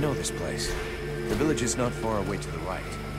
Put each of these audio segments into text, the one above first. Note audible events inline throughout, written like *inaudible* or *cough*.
I know this place. The village is not far away to the right.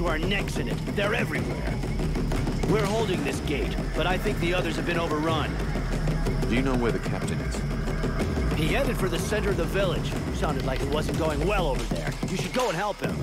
To our necks in it. They're everywhere. We're holding this gate, but I think the others have been overrun. Do you know where the captain is? He headed for the center of the village. Sounded like it wasn't going well over there. You should go and help him.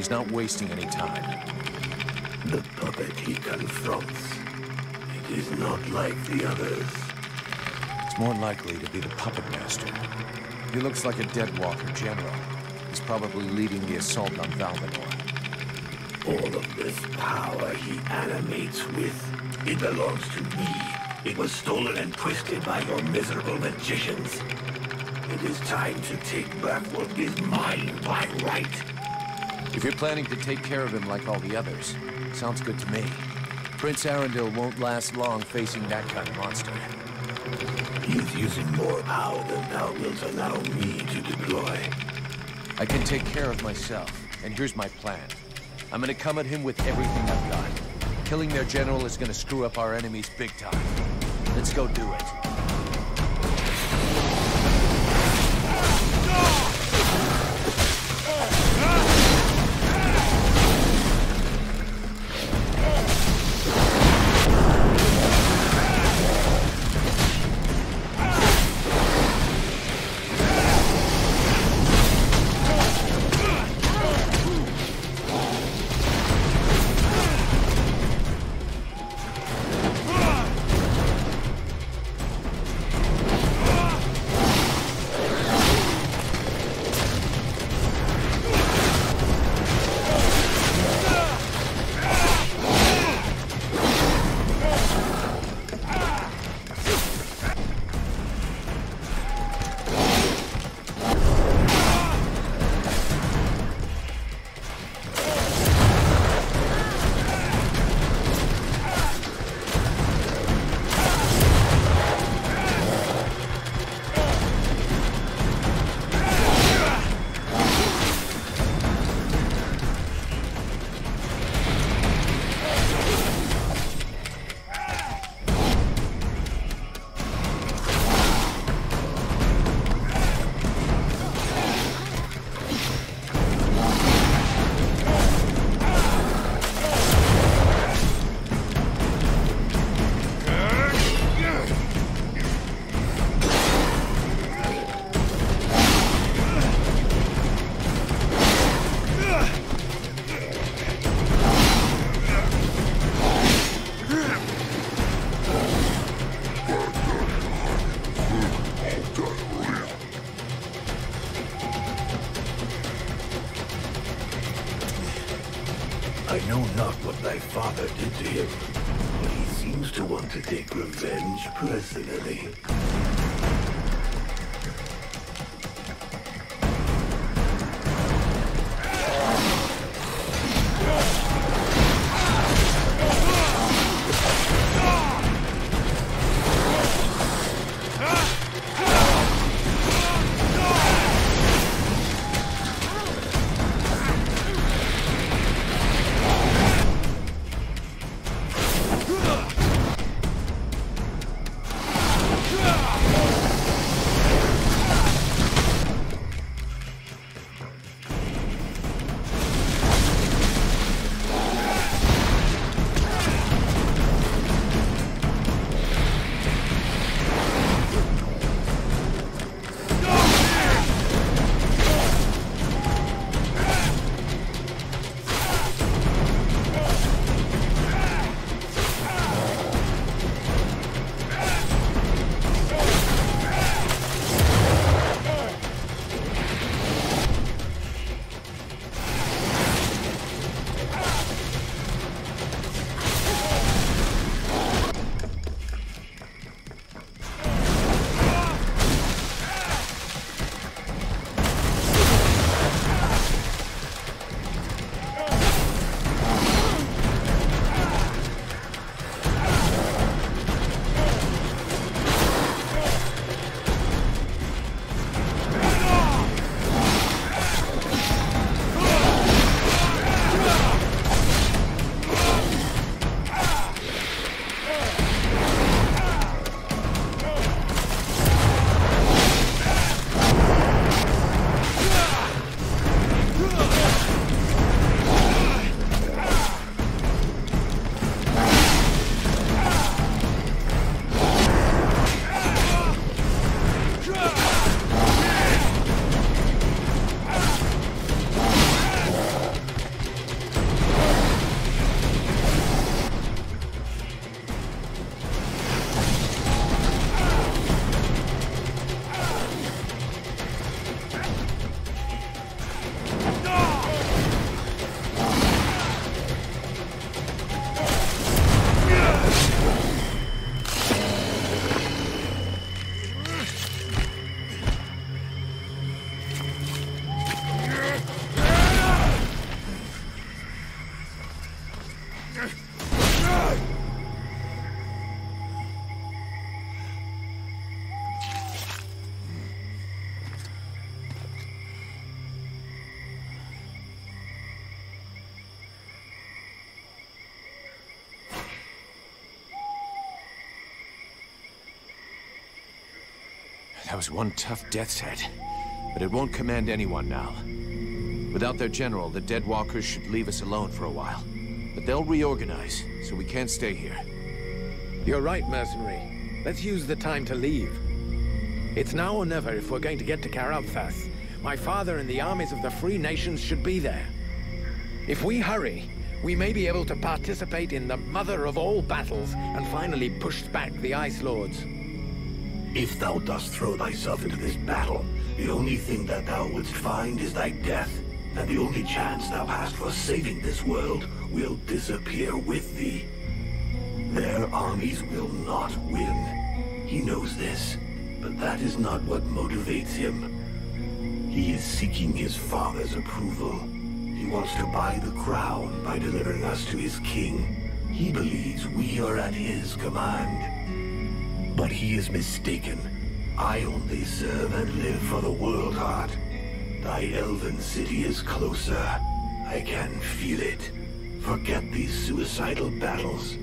He's not wasting any time. The puppet he confronts. It is not like the others. It's more likely to be the puppet master. He looks like a dead walker general. He's probably leading the assault on Valvanor. All of this power he animates with, it belongs to me. It was stolen and twisted by your miserable magicians. It is time to take back what is mine by right. If you're planning to take care of him like all the others, sounds good to me. Prince Arundel won't last long facing that kind of monster. He's using more power than thou wilt allow me to deploy. I can take care of myself, and here's my plan. I'm gonna come at him with everything I've got. Killing their general is gonna screw up our enemies big time. Let's go do it. That was one tough death's head. But it won't command anyone now. Without their general, the Dead Walkers should leave us alone for a while. But they'll reorganize, so we can't stay here. You're right, mercenary. Let's use the time to leave. It's now or never if we're going to get to Karalthas. My father and the armies of the Free Nations should be there. If we hurry, we may be able to participate in the mother of all battles and finally push back the Ice Lords. If thou dost throw thyself into this battle, the only thing that thou wouldst find is thy death, and the only chance thou hast for saving this world will disappear with thee. Their armies will not win. He knows this, but that is not what motivates him. He is seeking his father's approval. He wants to buy the crown by delivering us to his king. He believes we are at his command. But he is mistaken. I only serve and live for the World Heart. Thy elven city is closer. I can feel it. Forget these suicidal battles.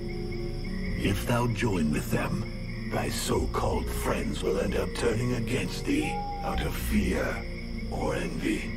If thou join with them, thy so-called friends will end up turning against thee out of fear or envy.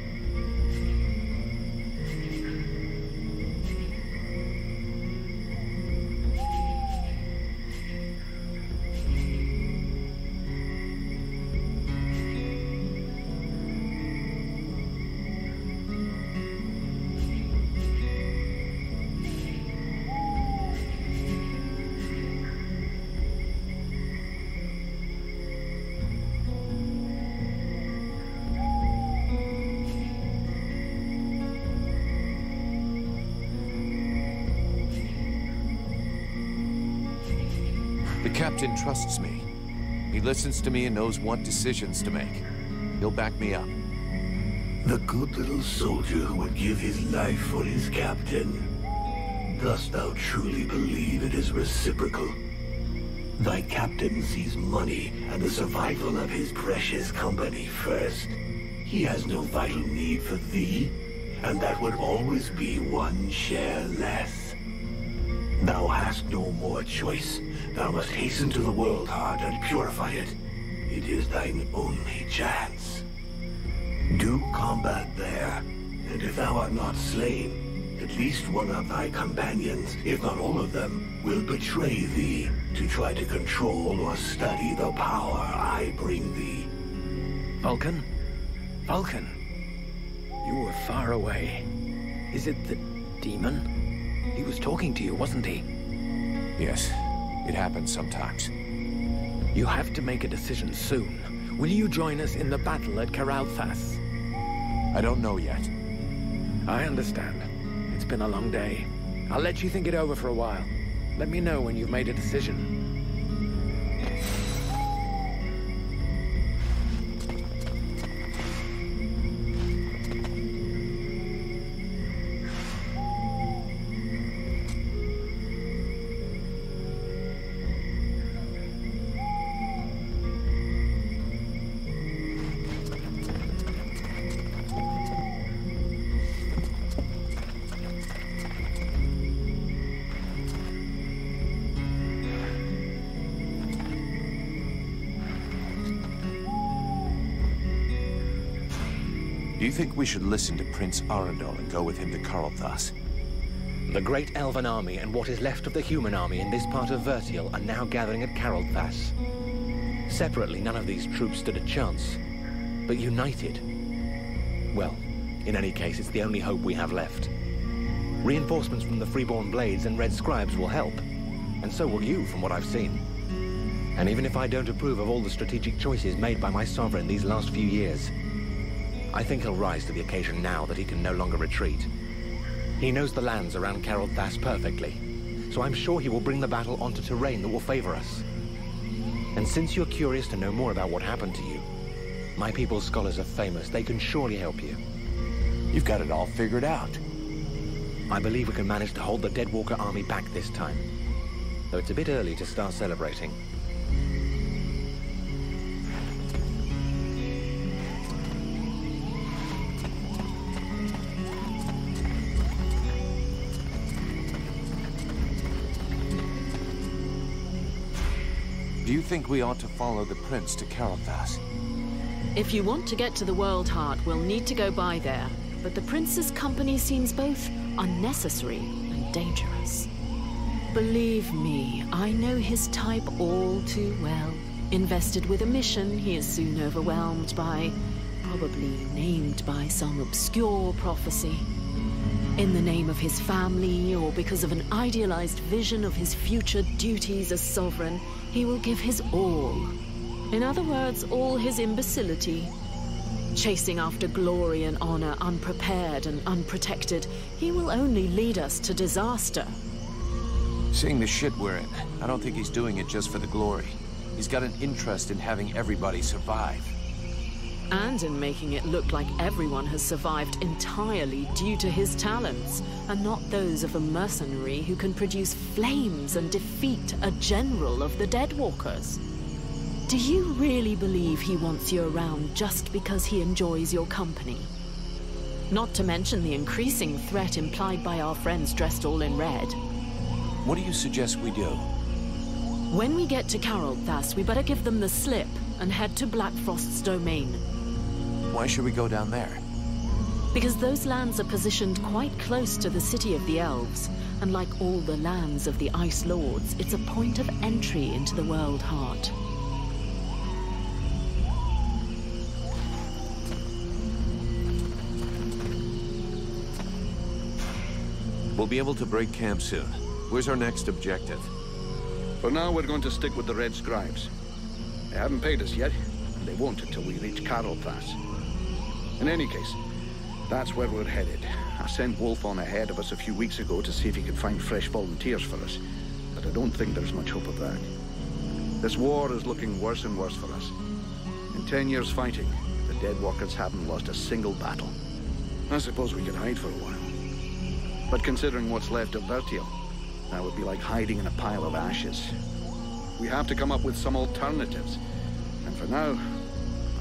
Trusts me. He listens to me and knows what decisions to make. He'll back me up. The good little soldier who would give his life for his captain. Dost thou truly believe it is reciprocal? Thy captain sees money and the survival of his precious company first. He has no vital need for thee, and that would always be one share less. Thou hast no more choice. Thou must hasten to the World Heart and purify it. It is thine only chance. Do combat there, and if thou art not slain, at least one of thy companions, if not all of them, will betray thee to try to control or study the power I bring thee. Vulcan? Vulcan? You were far away. Is it the demon? He was talking to you, wasn't he? Yes, it happens sometimes. You have to make a decision soon. Will you join us in the battle at Karalthas? I don't know yet. I understand. It's been a long day. I'll let you think it over for a while. Let me know when you've made a decision. You think we should listen to Prince Arundel and go with him to Karlthas? The great elven army and what is left of the human army in this part of Vertiel are now gathering at Karlthas. Separately, none of these troops stood a chance. But united... Well, in any case, it's the only hope we have left. Reinforcements from the Freeborn Blades and Red Scribes will help. And so will you, from what I've seen. And even if I don't approve of all the strategic choices made by my sovereign these last few years, I think he'll rise to the occasion now that he can no longer retreat. He knows the lands around Carol Karlthas perfectly, so I'm sure he will bring the battle onto terrain that will favor us. And since you're curious to know more about what happened to you, my people's scholars are famous. They can surely help you. You've got it all figured out. I believe we can manage to hold the Deadwalker army back this time. Though it's a bit early to start celebrating. Think we ought to follow the prince to Karlthas? If you want to get to the World Heart, we'll need to go by there. But the Prince's company seems both unnecessary and dangerous. Believe me, I know his type all too well. Invested with a mission he is soon overwhelmed by, probably named by some obscure prophecy. In the name of his family, or because of an idealized vision of his future duties as sovereign, he will give his all. In other words, all his imbecility. Chasing after glory and honor unprepared and unprotected, he will only lead us to disaster. Seeing the shit we're in, I don't think he's doing it just for the glory. He's got an interest in having everybody survive. And in making it look like everyone has survived entirely due to his talents, and not those of a mercenary who can produce flames and defeat a general of the Deadwalkers. Do you really believe he wants you around just because he enjoys your company? Not to mention the increasing threat implied by our friends dressed all in red. What do you suggest we do? When we get to Carol Carothas, we better give them the slip and head to Blackfrost's domain. Why should we go down there? Because those lands are positioned quite close to the city of the elves, and like all the lands of the Ice Lords, it's a point of entry into the World Heart. We'll be able to break camp soon. Where's our next objective? For now, we're going to stick with the Red Scribes. They haven't paid us yet, and they won't until we reach Carothas. In any case, that's where we're headed. I sent Wolf on ahead of us a few weeks ago to see if he could find fresh volunteers for us, but I don't think there's much hope of that. This war is looking worse and worse for us. In ten years fighting, the dead Deadwalkers haven't lost a single battle. I suppose we could hide for a while. But considering what's left of Vertiel, that would be like hiding in a pile of ashes. We have to come up with some alternatives. And for now,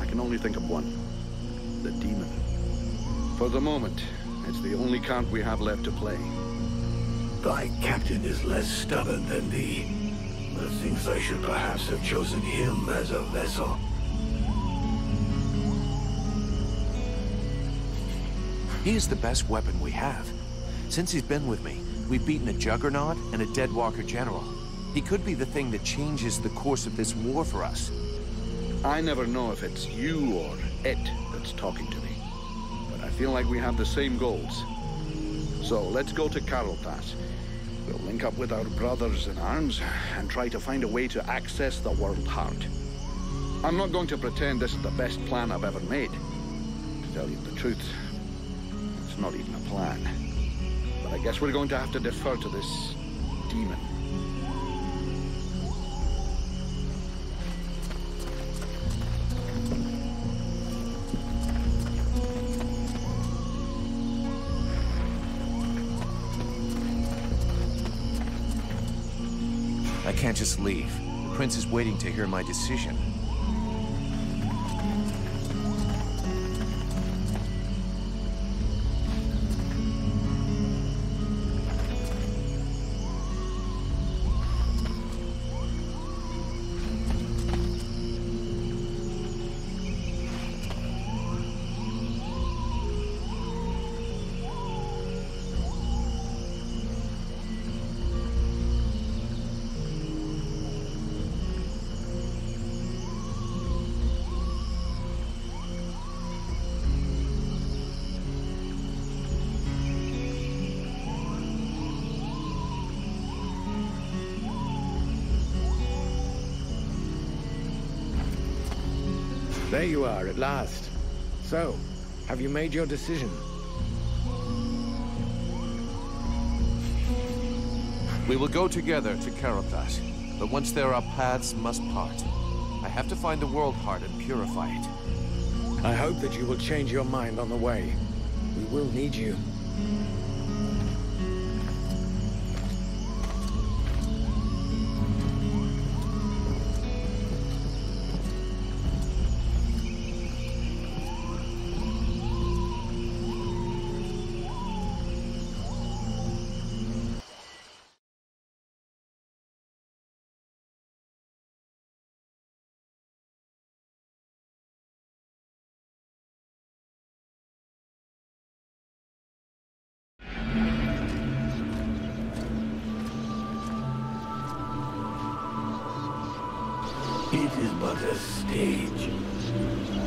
I can only think of one. The demon. For the moment, it's the only card we have left to play. Thy captain is less stubborn than thee, but thinks I should perhaps have chosen him as a vessel. He is the best weapon we have. Since he's been with me, we've beaten a Juggernaut and a Deadwalker General. He could be the thing that changes the course of this war for us. I never know if it's you or it talking to me. But I feel like we have the same goals. So let's go to Carothas. We'll link up with our brothers in arms and try to find a way to access the World Heart. I'm not going to pretend this is the best plan I've ever made. To tell you the truth, it's not even a plan. But I guess we're going to have to defer to this demon. Can't just leave. The Prince is waiting to hear my decision. Have you made your decision? We will go together to Carothas, but once there our paths must part. I have to find the World Heart and purify it. I hope that you will change your mind on the way. We will need you. A stage.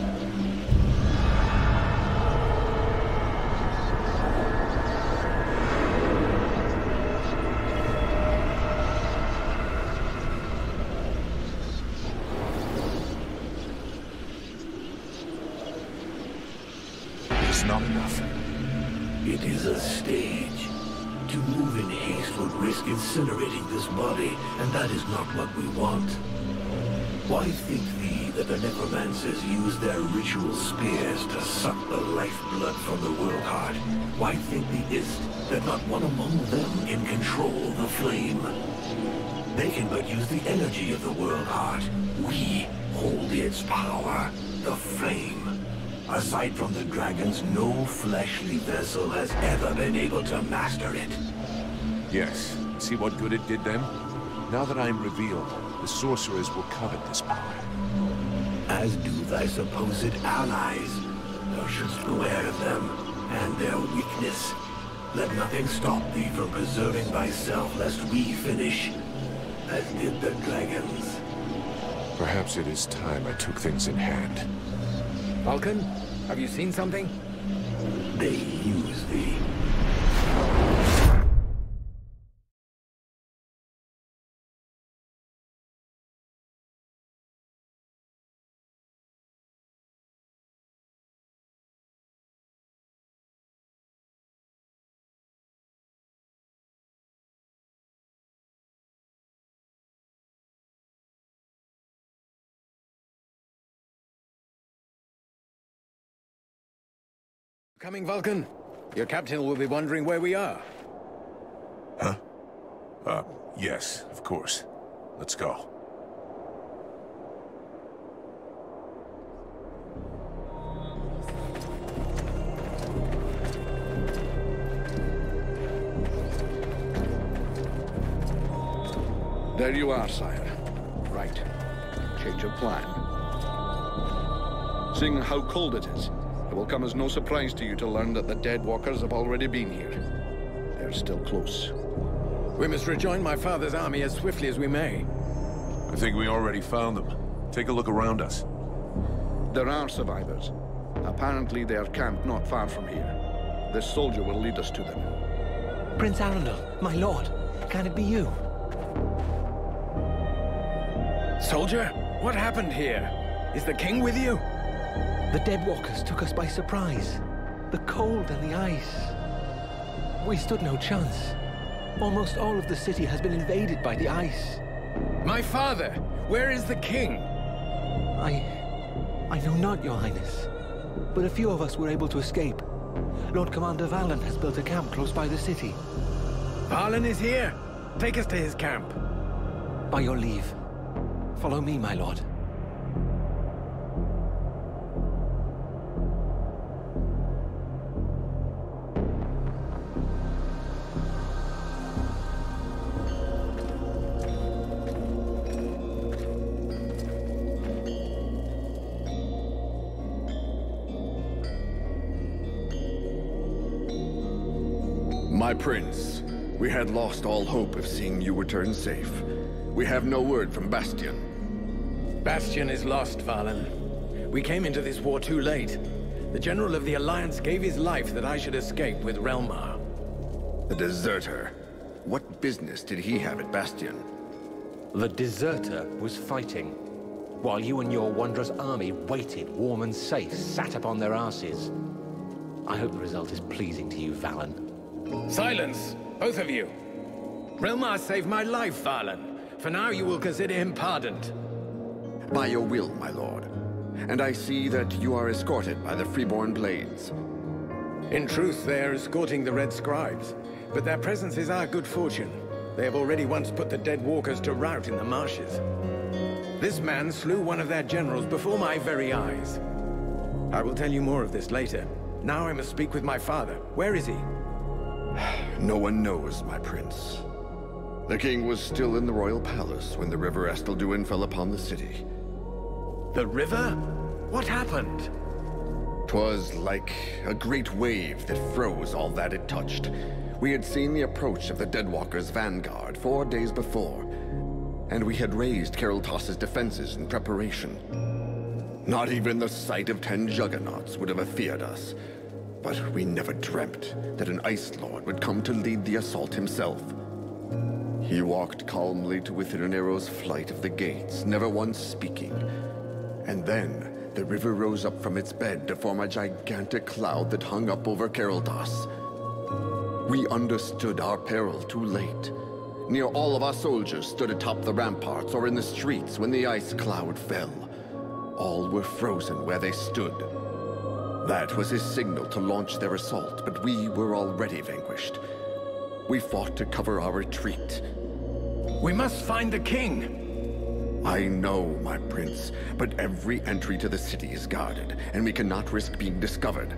Their ritual spears to suck the lifeblood from the world heart? Why think thee Ist that not one among them can control the flame? They can but use the energy of the world heart. We hold its power, the flame. Aside from the dragons, no fleshly vessel has ever been able to master it. Yes. See what good it did them? Now that I am revealed, the sorcerers will covet this power. As do thy supposed allies. Thou shouldst beware of them, and their weakness. Let nothing stop thee from preserving thyself, lest we finish, as did the dragons. Perhaps it is time I took things in hand. Vulcan, have you seen something? They use thee. Coming, Vulcan. Your captain will be wondering where we are. Huh? Uh, yes, of course. Let's go. There you are, sire. Right. Change of plan. Seeing how cold it is, it will come as no surprise to you to learn that the Dead Walkers have already been here. They're still close. We must rejoin my father's army as swiftly as we may. I think we already found them. Take a look around us. There are survivors. Apparently they are camped not far from here. This soldier will lead us to them. Prince Arundel, my lord, can it be you? Soldier, what happened here? Is the king with you? The Dead Walkers took us by surprise. The cold and the ice. We stood no chance. Almost all of the city has been invaded by the ice. My father! Where is the king? I... I know not, your highness. But a few of us were able to escape. Lord Commander Valen has built a camp close by the city. Valen is here. Take us to his camp. By your leave. Follow me, my lord. Had lost all hope of seeing you return safe. We have no word from Bastion. Bastion is lost, Valen. We came into this war too late. The General of the Alliance gave his life that I should escape with Relmar. The deserter. What business did he have at Bastion? The deserter was fighting, while you and your wondrous army waited, warm and safe, sat upon their asses. I hope the result is pleasing to you, Valen. Silence, both of you. Relmar saved my life, Valen. For now, you will consider him pardoned. By your will, my lord. And I see that you are escorted by the Freeborn Blades. In truth, they are escorting the Red Scribes. But their presence is our good fortune. They have already once put the Dead Walkers to rout in the marshes. This man slew one of their generals before my very eyes. I will tell you more of this later. Now I must speak with my father. Where is he? *sighs* No one knows, my prince. The king was still in the royal palace when the river Estelduin fell upon the city. The river? What happened? Twas like a great wave that froze all that it touched. We had seen the approach of the Deadwalker's vanguard four days before, and we had raised Caroltas' defenses in preparation. Not even the sight of ten juggernauts would have feared us. But we never dreamt that an Ice Lord would come to lead the assault himself. He walked calmly to within an arrow's flight of the gates, never once speaking. And then, the river rose up from its bed to form a gigantic cloud that hung up over Caroldas. We understood our peril too late. Near all of our soldiers stood atop the ramparts or in the streets when the ice cloud fell. All were frozen where they stood. That was his signal to launch their assault, but we were already vanquished. We fought to cover our retreat. We must find the king! I know, my prince, but every entry to the city is guarded, and we cannot risk being discovered.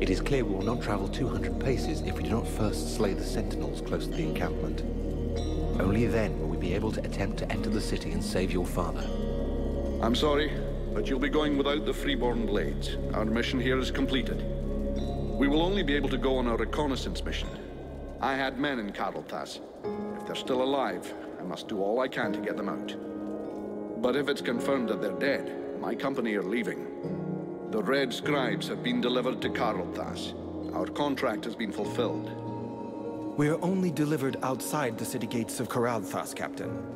It is clear we will not travel 200 paces if we do not first slay the sentinels close to the encampment. Only then will we be able to attempt to enter the city and save your father. I'm sorry, but you'll be going without the Freeborn Blades. Our mission here is completed. We will only be able to go on a reconnaissance mission. I had men in Caroltas. If they're still alive, I must do all I can to get them out. But if it's confirmed that they're dead, my company are leaving. The Red Scribes have been delivered to Caroltas. Our contract has been fulfilled. We are only delivered outside the city gates of Caralthas, Captain.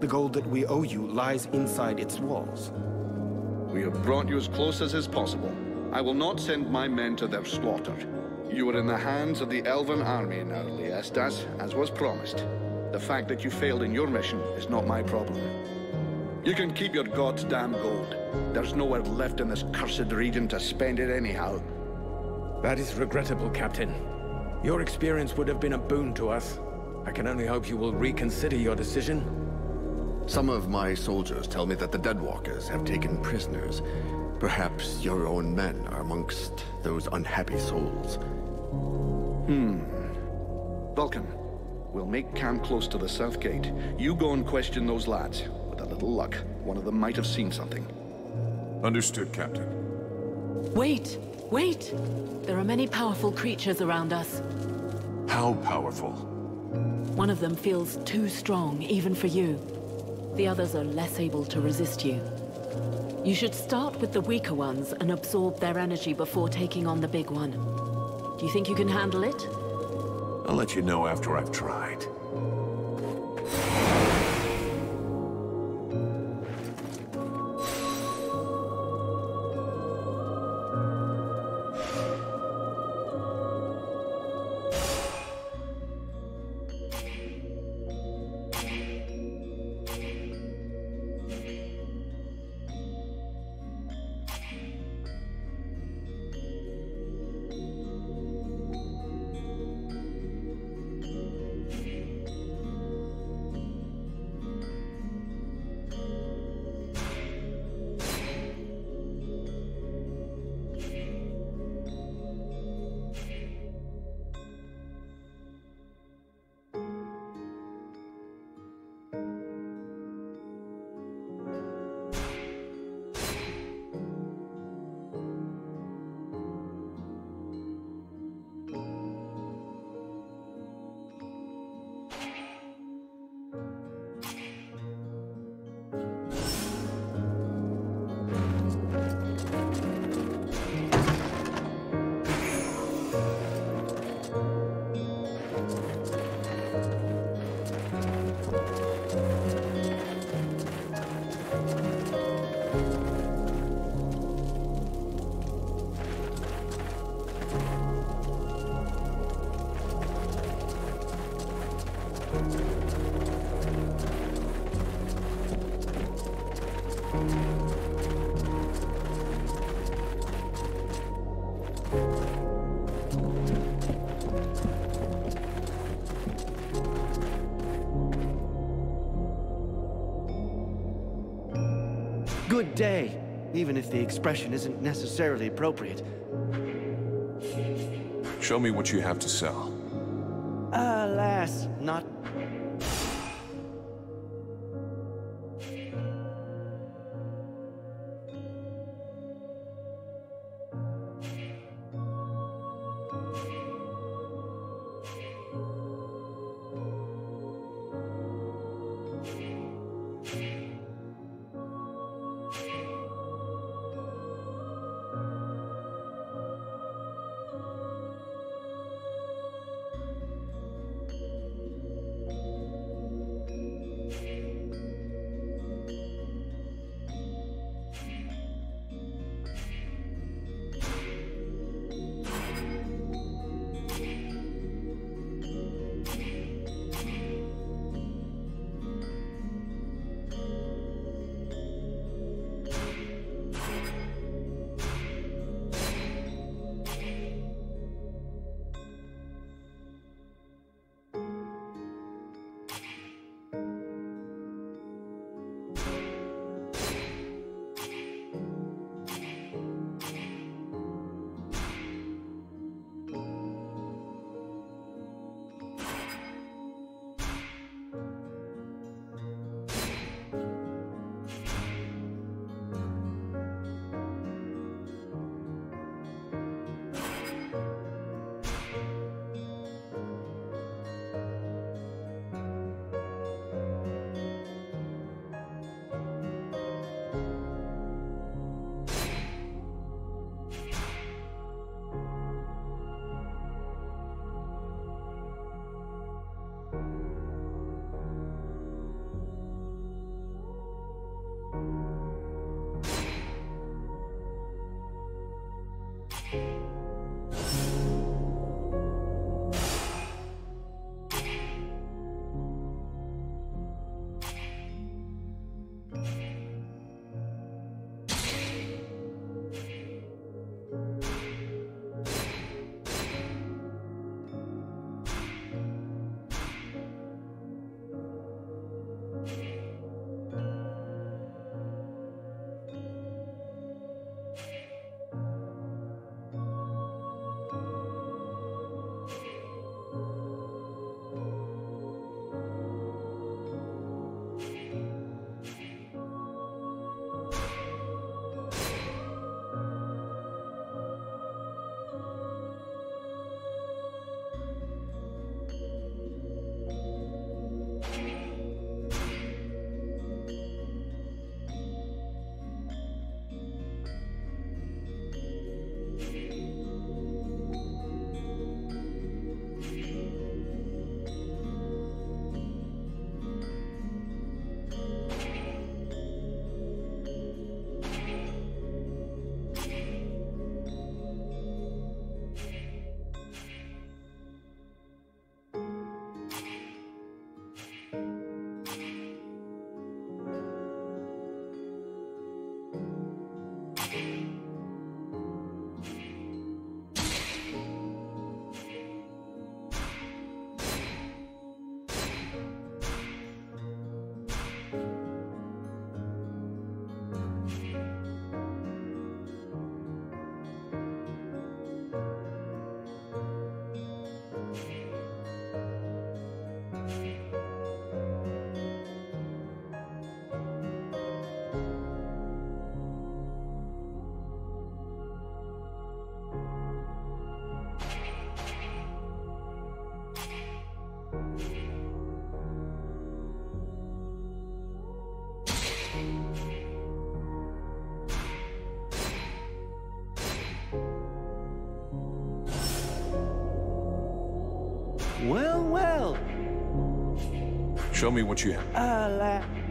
The gold that we owe you lies inside its walls. We have brought you as close as is possible. I will not send my men to their slaughter. You are in the hands of the Elven army now, Liestas, as was promised. The fact that you failed in your mission is not my problem. You can keep your goddamn gold. There's nowhere left in this cursed region to spend it anyhow. That is regrettable, Captain. Your experience would have been a boon to us. I can only hope you will reconsider your decision. Some of my soldiers tell me that the Deadwalkers have taken prisoners. Perhaps your own men are amongst those unhappy souls. Hmm. Vulcan, we'll make camp close to the south gate. You go and question those lads. With a little luck, one of them might have seen something. Understood, Captain. Wait! Wait! There are many powerful creatures around us. How powerful? One of them feels too strong, even for you. The others are less able to resist you. You should start with the weaker ones and absorb their energy before taking on the big one. Do you think you can handle it? I'll let you know after I've tried. Day, even if the expression isn't necessarily appropriate. Show me what you have to sell. Show me what you have. Uh,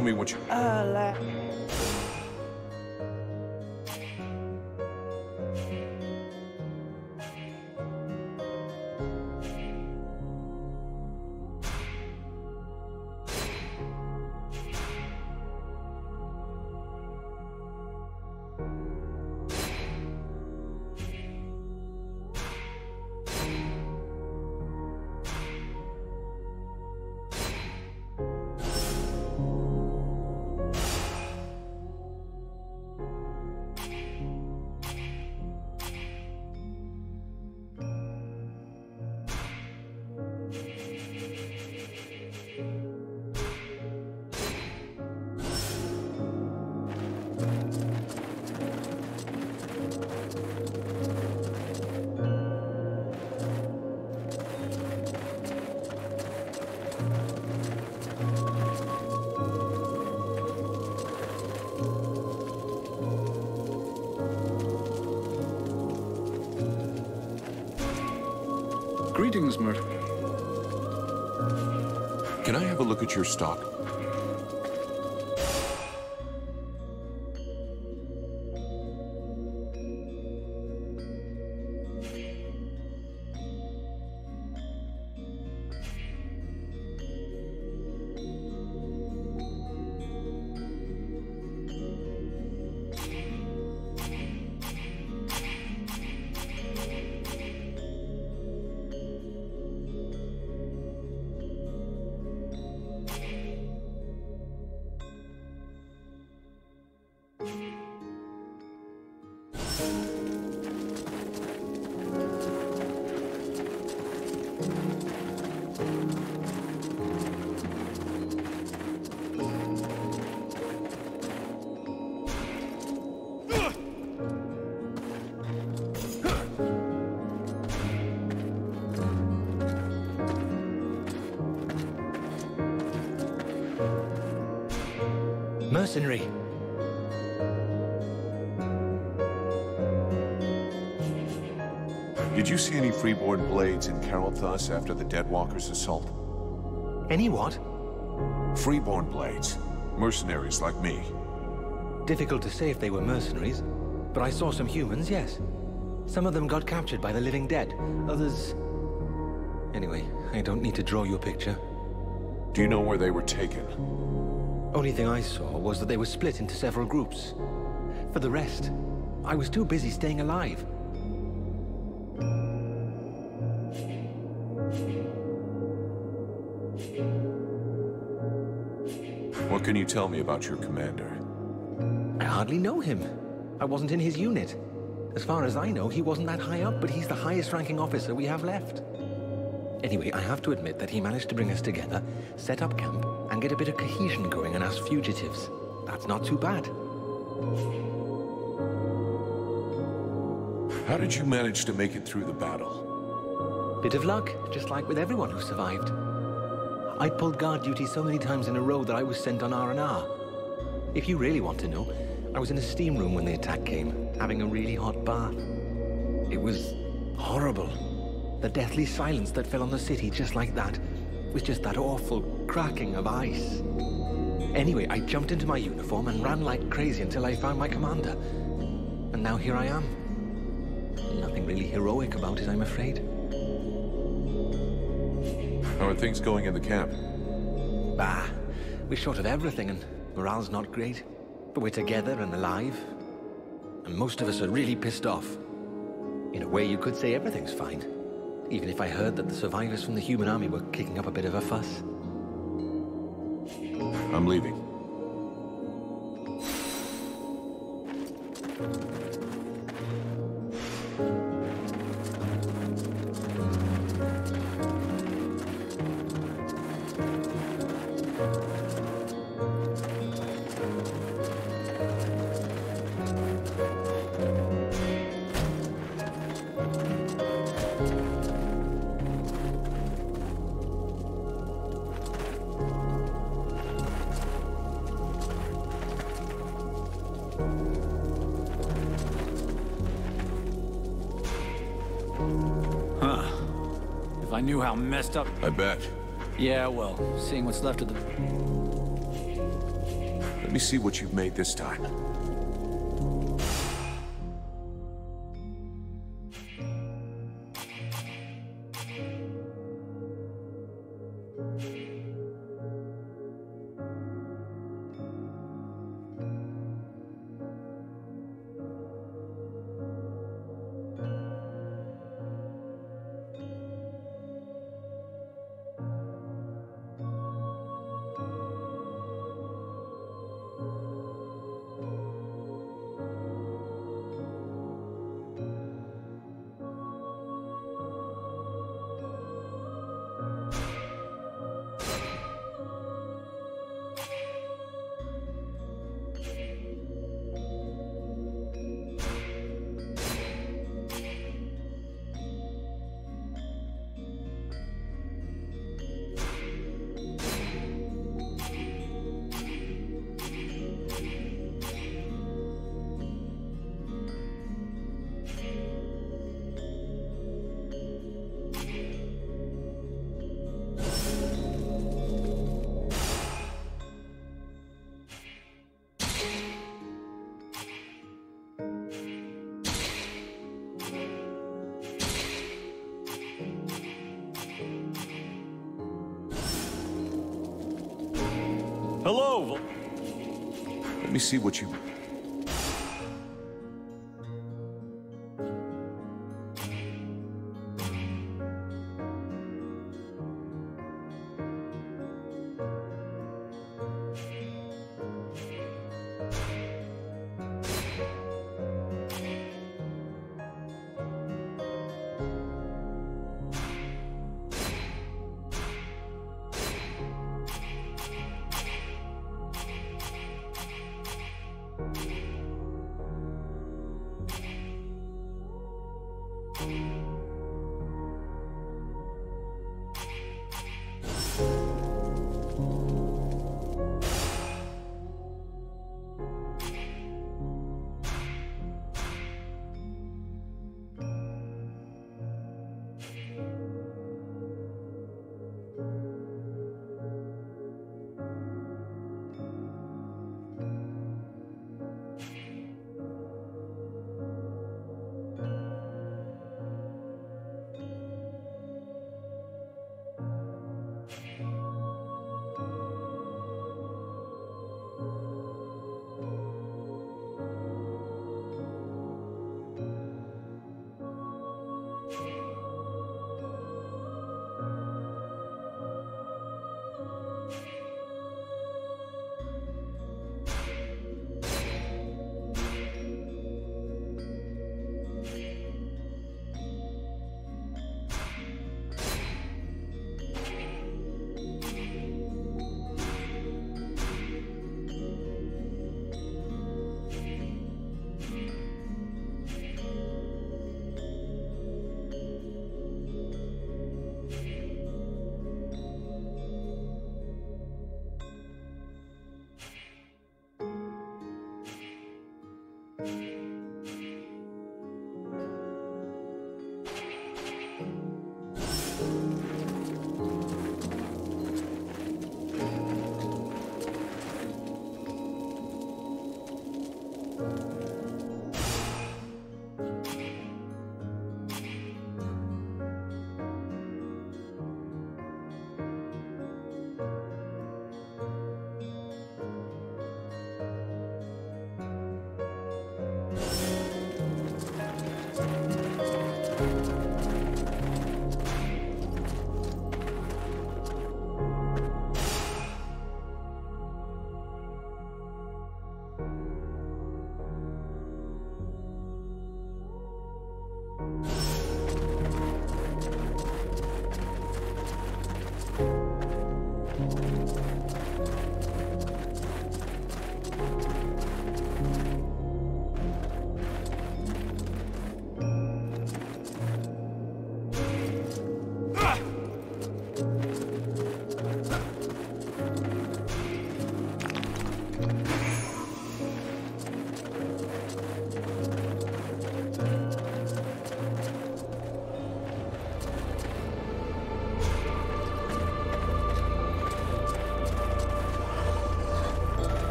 Show me what you... Uh, Greetings. Can I have a look at your stock? Mercenary. Did you see any freeborn blades in Carolthus after the Deadwalkers' assault? Any what? Freeborn blades. Mercenaries like me. Difficult to say if they were mercenaries, but I saw some humans, yes. Some of them got captured by the living dead, others... Anyway, I don't need to draw you a picture. Do you know where they were taken? Only thing I saw was that they were split into several groups. For the rest, I was too busy staying alive. What can you tell me about your commander? I hardly know him. I wasn't in his unit. As far as I know, he wasn't that high up, but he's the highest ranking officer we have left. Anyway, I have to admit that he managed to bring us together, set up camp, and get a bit of cohesion going on us fugitives. That's not too bad. How did you manage to make it through the battle? Bit of luck, just like with everyone who survived. I'd pulled guard duty so many times in a row that I was sent on R&R. If you really want to know, I was in a steam room when the attack came, having a really hot bath. It was horrible. The deathly silence that fell on the city just like that was just that awful cracking of ice. Anyway, I jumped into my uniform and ran like crazy until I found my commander. And now here I am. Nothing really heroic about it, I'm afraid. How are things going in the camp? Bah, we're short of everything and morale's not great. But we're together and alive. And most of us are really pissed off. In a way, you could say everything's fine. Even if I heard that the survivors from the human army were kicking up a bit of a fuss. I'm leaving. I knew how messed up... I bet. Yeah, well, seeing what's left of the... Let me see what you've made this time. See what you...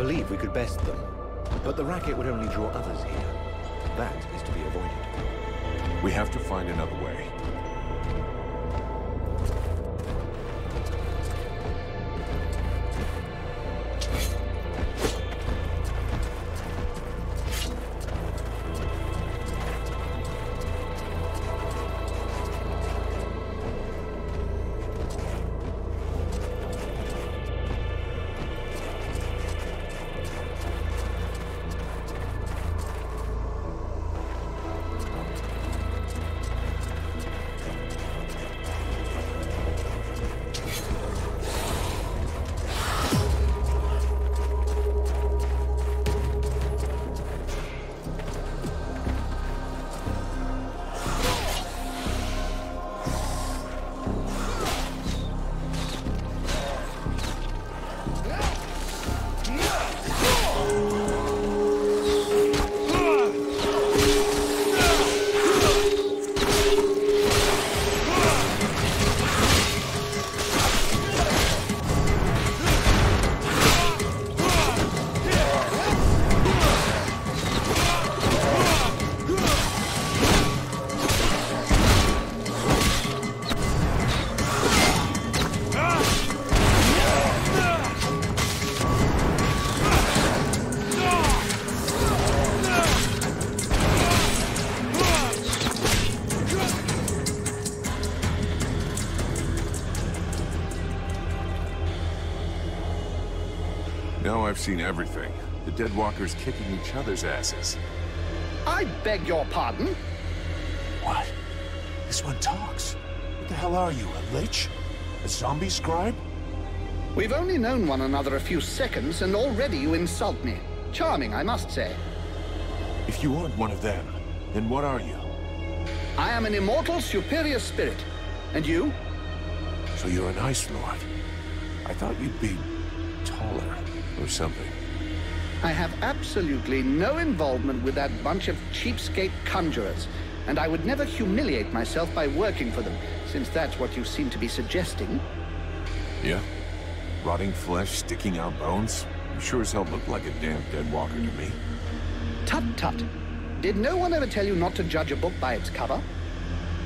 believe we could best them, but the racket would only draw others seen everything. The Dead Walkers kicking each other's asses. I beg your pardon? What? This one talks. What the hell are you, a lich? A zombie scribe? We've only known one another a few seconds, and already you insult me. Charming, I must say. If you aren't one of them, then what are you? I am an immortal superior spirit. And you? So you're an Ice Lord. I thought you'd be taller or something. I have absolutely no involvement with that bunch of cheapskate conjurers, and I would never humiliate myself by working for them, since that's what you seem to be suggesting. Yeah? Rotting flesh, sticking out bones? You sure as hell look like a damn dead walker to me. Tut tut. Did no one ever tell you not to judge a book by its cover?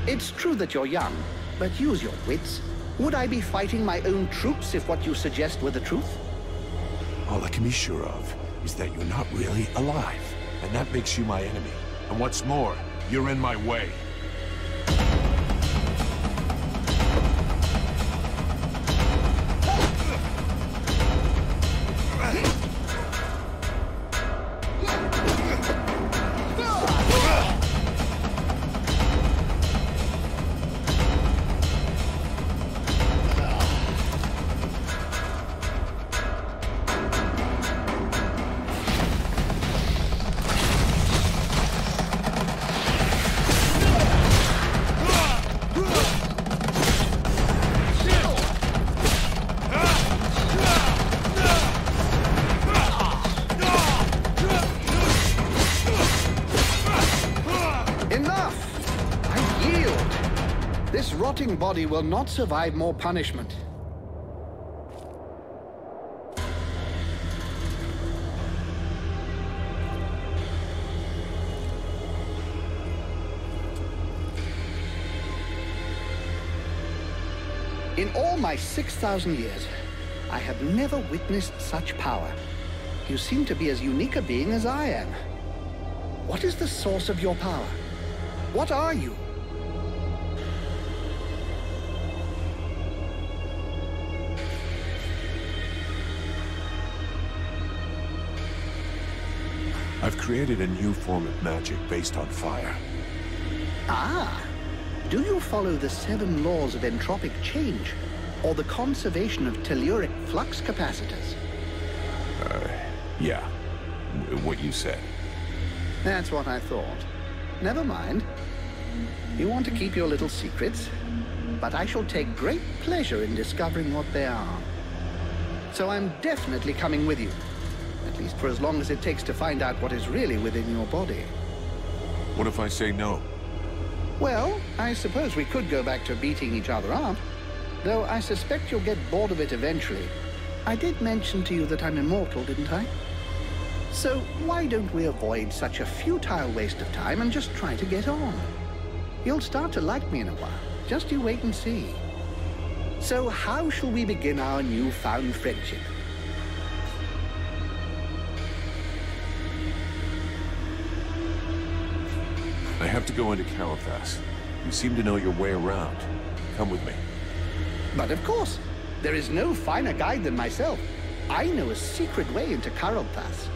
It's true that you're young, but use your wits. Would I be fighting my own troops if what you suggest were the truth? All I can be sure of is that you're not really alive, and that makes you my enemy. And what's more, you're in my way. Body will not survive more punishment. In all my 6,000 years, I have never witnessed such power. You seem to be as unique a being as I am. What is the source of your power? What are you? I've created a new form of magic based on fire. Ah, do you follow the seven laws of entropic change, or the conservation of telluric flux capacitors? Uh, yeah. W- what you said. That's what I thought. Never mind. You want to keep your little secrets, but I shall take great pleasure in discovering what they are. So I'm definitely coming with you. At least for as long as it takes to find out what is really within your body. What if I say no? Well, I suppose we could go back to beating each other up. Though I suspect you'll get bored of it eventually. I did mention to you that I'm immortal, didn't I? So why don't we avoid such a futile waste of time and just try to get on? You'll start to like me in a while. Just you wait and see. So how shall we begin our newfound friendship? Have to go into Carothas. You seem to know your way around. Come with me. But of course, there is no finer guide than myself. I know a secret way into Carothas.